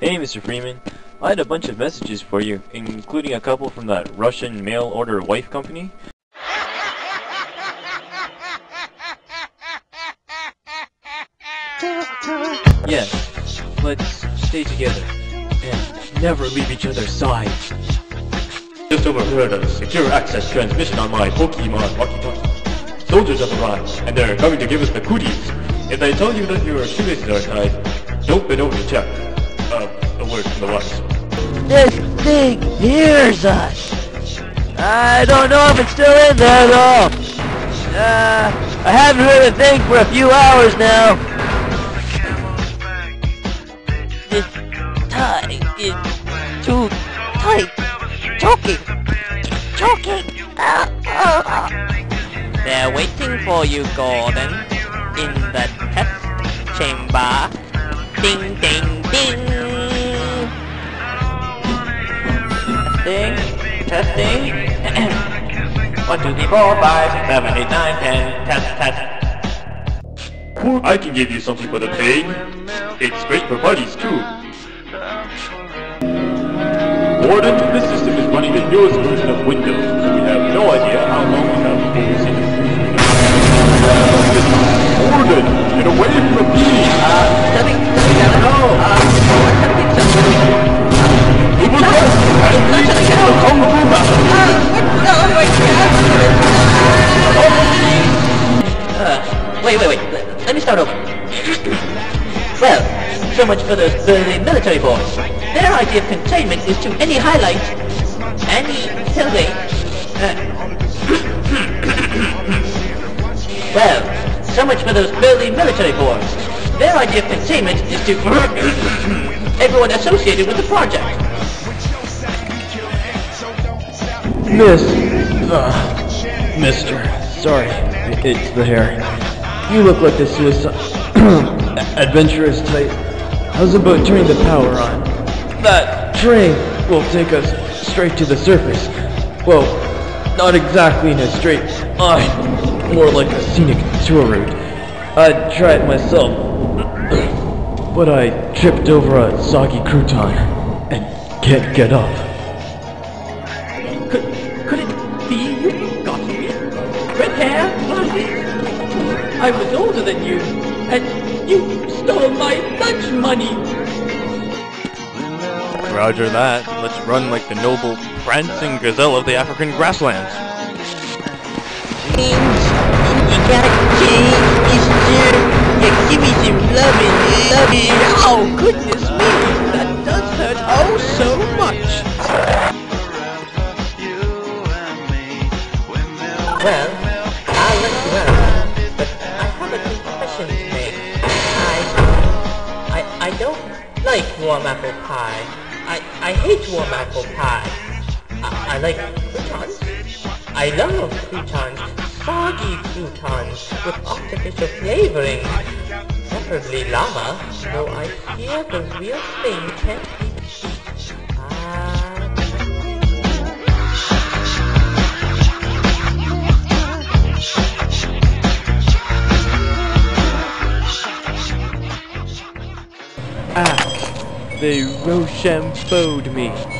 Mr. Freeman. I had a bunch of messages for you, including a couple from that Russian mail order wife company. Yes, let's stay together and never leave each other's side. Just overheard a secure access transmission on my Pokemon walkie-talkie. Soldiers have arrived, and they're coming to give us the cooties. If they tell you that your shoelaces are tied, don't bend over to check. Uh, a word from the. This thing hears us. I don't know if it's still in there though. Uh, I haven't heard a thing for a few hours now. It's tight. It's too tight. Choking. Choking. Ah, ah, ah. They're waiting for you, Gordon. In the test chamber. Ding, ding, ding. Testing. Testing. One, two, three, four, five, six, seven, eight, nine, ten. Test, test. Or I can give you something for the pain. It's great for buddies too. Gordon, this system is running the newest version of Windows, so much for the, the military force. Their idea of containment is to any highlight, any tilde. Uh, well, so much for those early military force. Their idea of containment is to everyone associated with the project. Miss. Uh, mister. Sorry. It's the hair. You look like the suicide. adventurous type. How's about turning the power on? That train will take us straight to the surface. Well, not exactly in a straight line. More like a scenic tour route. I'd try it myself. but I tripped over a soggy crouton and can't get up. Could, could it be you got me? Red hair? I was older than you, and you stole my lunch money. Roger that. Let's run like the noble prancing gazelle of the African grasslands. You gotta mister. You give me some loving, loving. Oh, goodness me, that does hurt oh so much. Well, I'll let you out, I, don't like warm apple pie. I, I hate warm apple pie. I, I like croutons. I love croutons, soggy croutons with artificial flavoring. Preferably llama, though I fear the real thing can't be They Rochambeaued me.